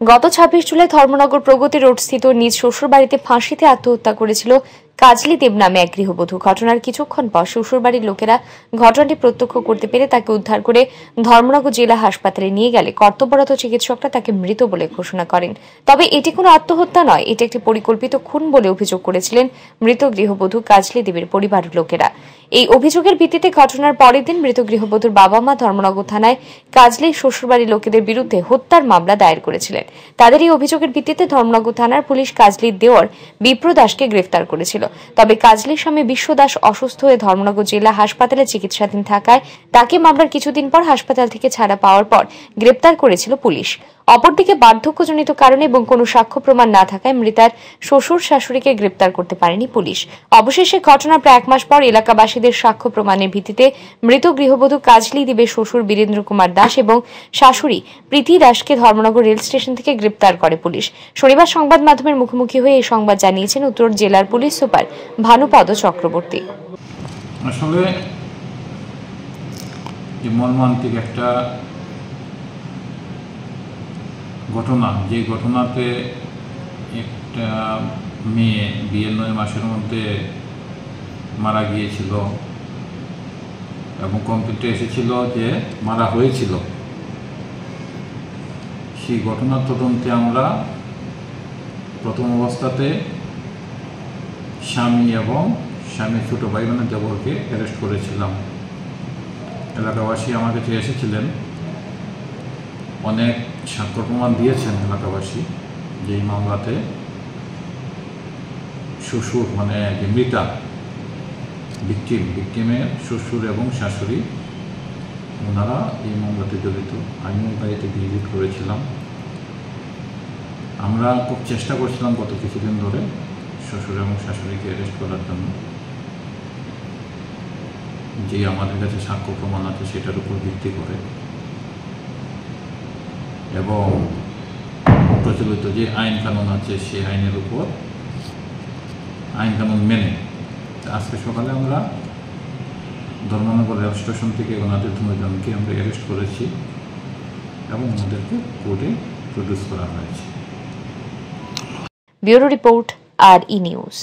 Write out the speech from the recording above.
গত ছাব্বিশ জুলাই ধর্মনগর প্রগতি রোডস্থিত নিজ শ্বশুরবাড়িতে ফাঁসিতে আত্মহত্যা করেছিল কাজলি দেব নামে এক গৃহবধূ। ঘটনার কিছুক্ষণ পর শ্বশুরবাড়ির লোকেরা ঘটনাটি প্রত্যক্ষ করতে পেরে তাকে উদ্ধার করে ধর্মনগর জেলা হাসপাতালে নিয়ে গেলে কর্তব্যরত চিকিৎসকরা তাকে মৃত বলে ঘোষণা করেন। তবে এটি কোনো আত্মহত্যা নয়, এটি একটি পরিকল্পিত খুন বলে অভিযোগ করেছিলেন মৃত গৃহবধূ কাজলি দেবের পরিবারের লোকেরা। এই অভিযোগের ভিত্তিতে ঘটনার পরের দিন মৃত গৃহবধূর বাবা মা ধর্মনগর থানায় কাজলি শ্বশুরবাড়ির লোকেদের বিরুদ্ধে হত্যার মামলা দায়ের করেছিলেন। তাদের এই অভিযোগের ভিত্তিতে ধর্মনগর থানার পুলিশ কাজলির দেওয়ার বিপ্র দাসকে গ্রেফতার করেছিল। তবে কাজলির স্বামী বিশ্বদাস অসুস্থ হয়ে ধর্মনগর জেলা হাসপাতালে চিকিৎসাধীন থাকায় তাকে মামলার কিছুদিন পর হাসপাতাল থেকে ছাড়া পাওয়ার পর গ্রেপ্তার করেছিল পুলিশ। অপরদিকে বার্ধক্যজনিত কারণে এবং কোনো সাক্ষ্য প্রমাণ না থাকায় মৃতার শ্বশুর শাশুড়িকে গ্রেপ্তার করতে পারেনি পুলিশ। অবশেষে ঘটনা প্রায় এক মাস পর এলাকাবাসীদের সাক্ষ্য প্রমাণের ভিত্তিতে মৃত গৃহবধূ কাজলি দেবের শ্বশুর বীরেন্দ্র কুমার দাস এবং শাশুড়ি প্রীতি দাসকে ধর্মনগর রেল স্টেশন থেকে গ্রেপ্তার করে পুলিশ। শনিবার সংবাদ মাধ্যমের মুখোমুখি হয়ে এই সংবাদ জানিয়েছেন উত্তর জেলার পুলিশ সুপার ভানুপদ চক্রবর্তী। আসলে যে মর্মান্তিক একটা ঘটনা, যে ঘটনাতে একটা মেয়ে বিয়ের নয় মাসের মধ্যে মারা গিয়েছিল এবং কমপ্লিটে এসেছিল যে মারা হয়েছিল। সেই ঘটনার তদন্তে আমরা প্রথম অবস্থাতে স্বামী এবং স্বামীর ছোটো ভাই বোনের দেবরকে অ্যারেস্ট করেছিলাম। এলাকাবাসী আমার কাছে এসেছিলেন। অনেক সাক্ষ্য প্রমাণ দিয়েছেন এলাকাবাসী যে এই মামলাতে শ্বশুর মানে যে মৃতা ভিকটিম ভিকটিমের শ্বশুর এবং শাশুড়ি, ওনারা এই মামলাতে জড়িত। আমিও বাড়িতে ভিজিট করেছিলাম। আমরা খুব চেষ্টা করছিলাম গত কিছুদিন ধরে শ্বশুর এবং শাশুড়িকে অ্যারেস্ট করার জন্য। যে আমাদের কাছে সাক্ষ্য প্রমাণ আছে সেটার উপর ভিত্তি করে। এবং প্রচলিত যে আইন কানুন আছে, সেই আইনের উপর আইন কানুন মেনে আজকে সকালে আমরা ধর্মনগর রেল স্টেশন থেকে ওনাদের দুজনকে আমরা অ্যারেস্ট করেছি এবং ওনাদেরকে কোর্টে প্রডিউস করা হয়েছে। Bureau report, R E news.